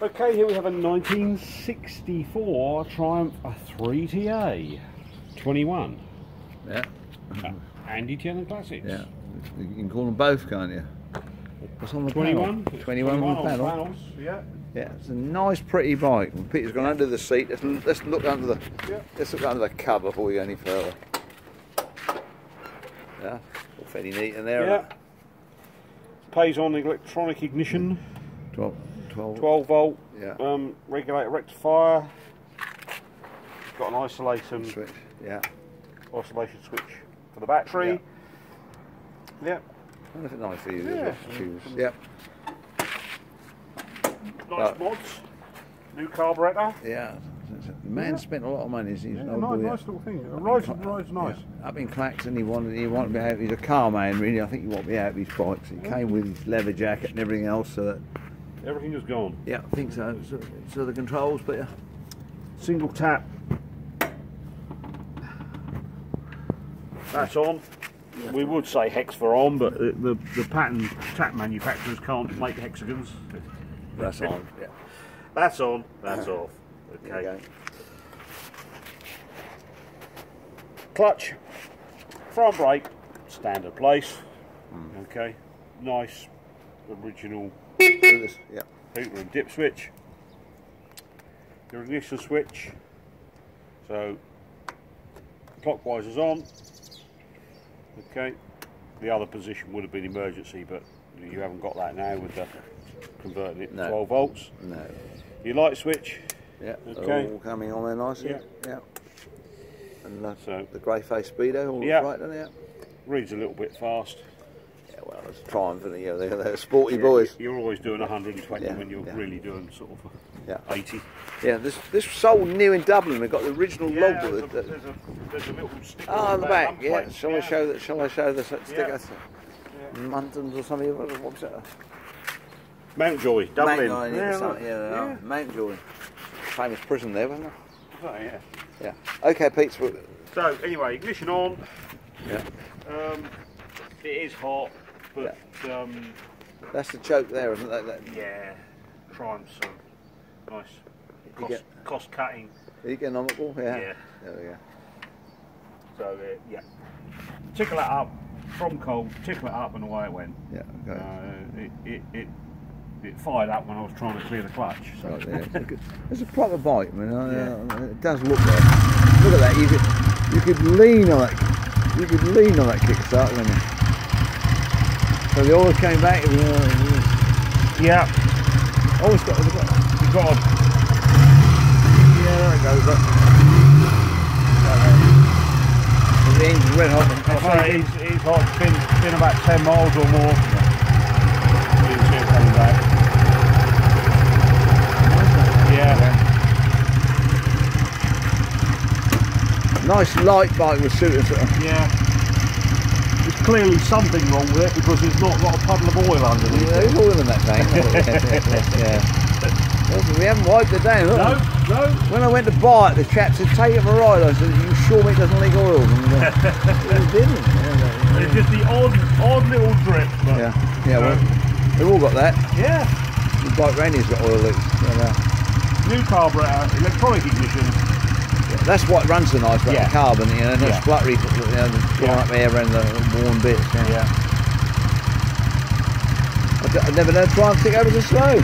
Okay, here we have a 1964 Triumph 3TA 21. Yeah. Uh, Andy Tiernan Classics. Yeah. You can call them both, can't you? What's on the 21. panel? 21 on the panel. panels. Yeah. Yeah, it's a nice, pretty bike. Well, Peter's gone under the seat. Let's, let's look under the Yeah. let's look under the cover before we go any further. Yeah, all fairly neat in there. Yeah. Pays on the electronic ignition, 12, 12, 12 volt, Yeah. um, regulator rectifier. Got an isolation switch. Yeah. isolation switch for the battery. Yeah. Wonder if it's nice you Yeah. choose. Yep. Nice Right. mods. New carburetor. Yeah. Man Yeah. spent a lot of money. He's Yeah, nice, nice little thing. It rides, rides nice. Yeah. Up in Claxton, he wanted he wanted to be out. He's a car man, really. I think he wanted to be out of his bikes. He came with his leather jacket and everything else. So that, Everything is gone. yeah, I think so. So, so the controls, but yeah. Single tap. That's on. We would say hex for on, but the, the, the pattern tap manufacturers can't make hexagons. that's on. Yeah. That's on, that's off. Okay. Clutch, front brake, standard place. Hmm. Okay, nice original. Yeah. And dip switch. Your ignition switch. So clockwise is on. Okay. The other position would have been emergency, but you haven't got that now with the converting it to 12 volts. No. Your light switch. Yeah. Okay. All coming on there nicely. Yeah. Yeah. And uh, So the grey face speedo, all Yeah. right, doesn't reads a little bit fast. Yeah. Well, it's Triumph, isn't it? Yeah, they're, they're sporty boys. You're always doing 120 Yeah, when you're yeah. really doing sort of Yeah. 80. Yeah. This this sold new in Dublin. They've got the original Yeah, log. there's, a, the- there's, a, there's a little sticker Oh, on the back, yeah. number Shall I show that? Shall I show the sticker? Yeah. Muntons or something. What what was it? Mountjoy, Dublin. Mount, yeah, yeah, yeah, yeah. yeah. Mountjoy. Famous prison there, wasn't it? Oh, yeah. Yeah. Okay, Pete. So, So anyway, ignition on. yeah. Um, it is hot, but um, That's the choke there, isn't it? That, that, yeah, Triumph's so nice. Cost, get- cost cutting. economical. Yeah. Yeah. There we go. So uh, yeah, tickle it up from cold, tickle it up, and away it went. Yeah. Okay. Uh, it, it, it it fired up when I was trying to clear the clutch. So Right there. It's a It's a proper bike, I mean. uh, Yeah. It does look there. Look at that. You could, you could lean on that. You could lean on that kickstart, couldn't you? So the always came back. uh, yeah, Oh, it's got. It's got we've got a yeah, there it goes. Look. The engine's red hot. I say it's, it's hot. It's been, been about 10 miles or more. You can see it coming back. Yeah. Nice light bike with suitors. Yeah. Clearly something wrong with it because it's not got a puddle of oil underneath. Yeah, there's oil in that tank. yeah. We haven't wiped it down. Look. No, no. When I went to buy it, the chap said, take it for a ride. I said, you sure it doesn't leak oil? And, uh, it didn't. Yeah, It's just the odd, odd little drip. Yeah, yeah well, they've all got that. yeah. The bike Randy's got oil leaks. Yeah, uh, New carburetor, electronic ignition. That's what runs the nice, like Yeah. the carbon, you know, no Yeah. spluttery, you know, going Yeah. up there around the worn bits. Yeah. Yeah. I, d- I never know try and think over so slow.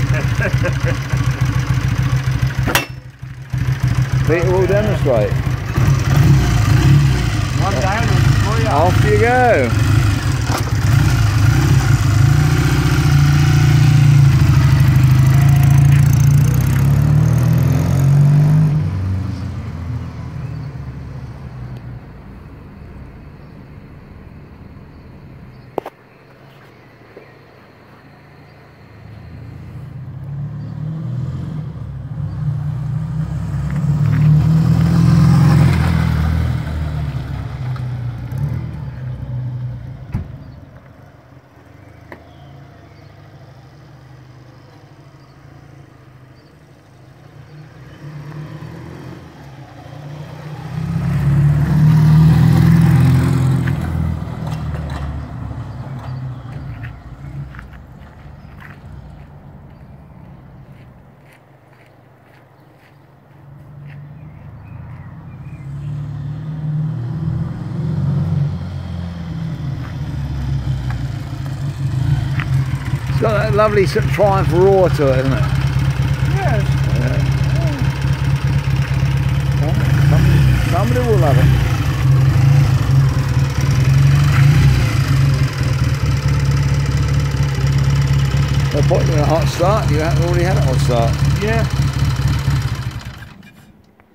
Peter will demonstrate. One down and three up. Off you go. Lovely sort of triumph roar to it, isn't it? Yes. Somebody, somebody will love it. They'll put you in a hot start. You already had a hot start. Yeah.